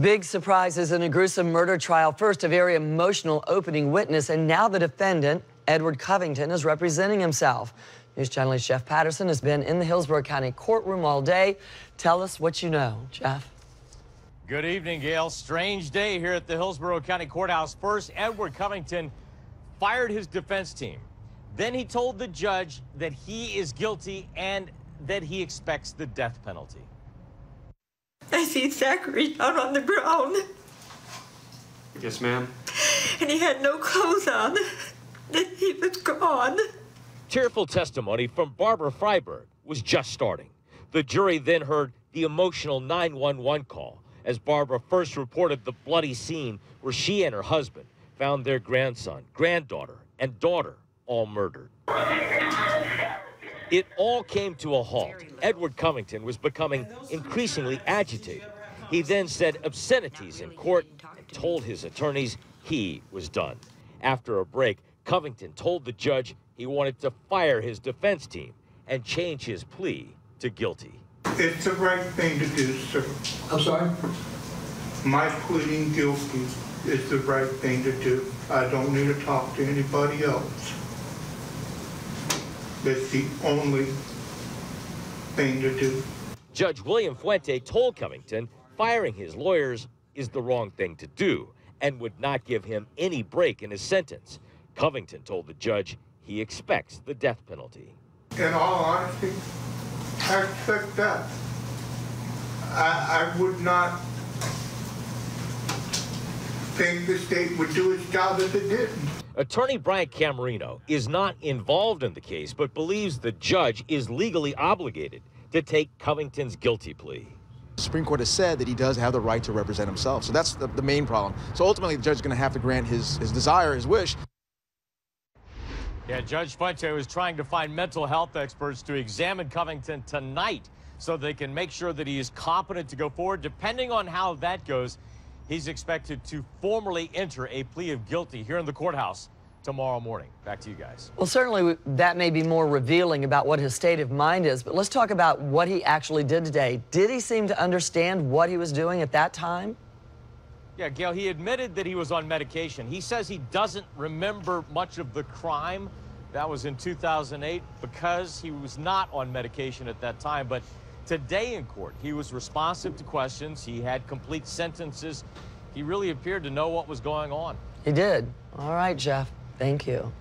Big surprises in a gruesome murder trial. First, a very emotional opening witness, and now the defendant, Edward Covington, is representing himself. News Channel's Jeff Patterson has been in the Hillsborough County courtroom all day. Tell us what you know, Jeff. Good evening, Gail. Strange day here at the Hillsborough County Courthouse. First, Edward Covington fired his defense team. Then he told the judge that he is guilty and that he expects the death penalty. I see Zachary out on the ground. Yes, ma'am. And he had no clothes on. Then he was gone. Tearful testimony from Barbara Freiberg was just starting. The jury then heard the emotional 911 call as Barbara first reported the bloody scene where she and her husband found their grandson, granddaughter, and daughter all murdered. It all came to a halt. Edward Covington was becoming increasingly agitated. He then said obscenities in court and told his attorneys he was done. After a break, Covington told the judge he wanted to fire his defense team and change his plea to guilty. It's the right thing to do, sir. I'm sorry? My pleading guilty is the right thing to do. I don't need to talk to anybody else. That's the only thing to do. Judge William Fuente told Covington firing his lawyers is the wrong thing to do and would not give him any break in his sentence. Covington told the judge he expects the death penalty. In all honesty, I expect that. I, I would not think the state would do its job if it didn't. Attorney Brian Camerino is not involved in the case, but believes the judge is legally obligated to take Covington's guilty plea. The Supreme Court has said that he does have the right to represent himself. So that's the, the main problem. So ultimately, the judge is going to have to grant his, his desire, his wish. Yeah, Judge Fuente was trying to find mental health experts to examine Covington tonight so they can make sure that he is competent to go forward. Depending on how that goes, he's expected to formally enter a plea of guilty here in the courthouse tomorrow morning. Back to you guys. Well, certainly that may be more revealing about what his state of mind is, but let's talk about what he actually did today. Did he seem to understand what he was doing at that time? Yeah, Gail, he admitted that he was on medication. He says he doesn't remember much of the crime. That was in 2008 because he was not on medication at that time. But today in court, he was responsive to questions. He had complete sentences. He really appeared to know what was going on. He did. All right, Jeff. Thank you.